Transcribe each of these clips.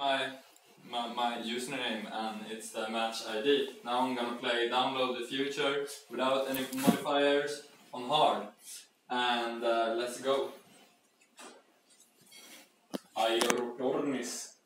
my, my, my username and it's the match ID. Now I'm gonna play download the future without any modifiers on hard. And uh, let's go. Aerotornis.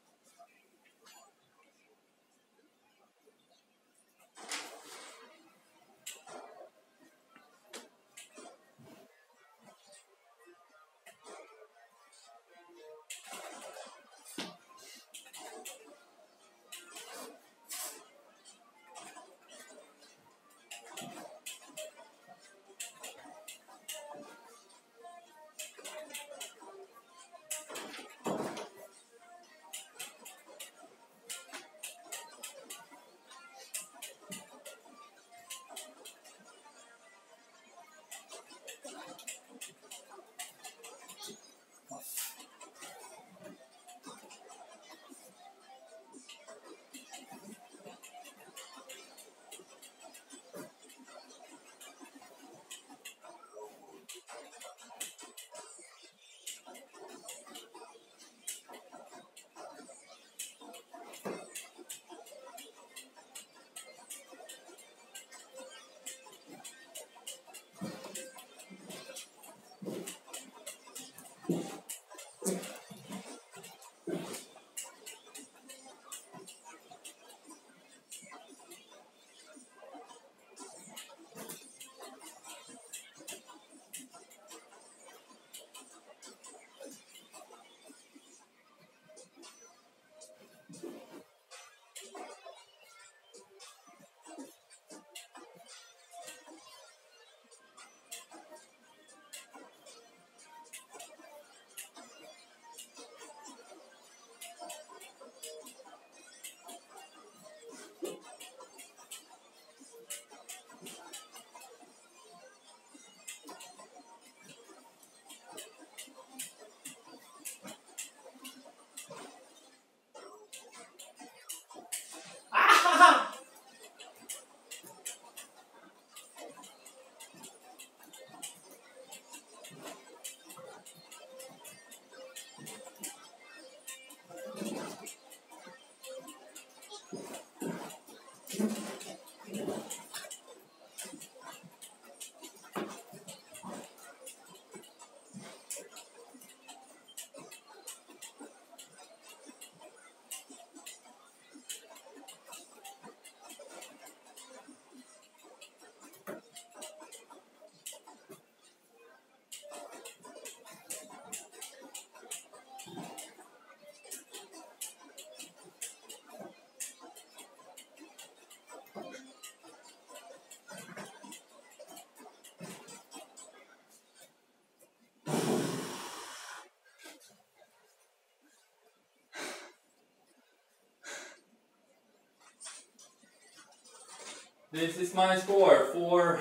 This is my score, 4,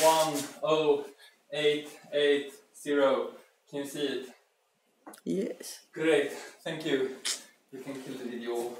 1, 0, 8, 8, 0. Can you see it? Yes. Great, thank you. You can kill the video.